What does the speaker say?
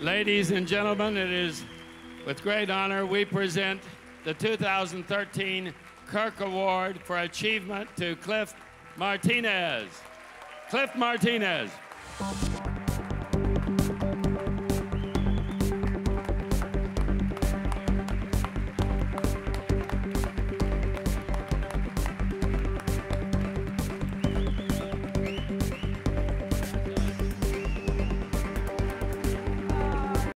Ladies and gentlemen, it is with great honor we present the 2013 Kirk Award for Achievement to Cliff Martinez. Cliff Martinez.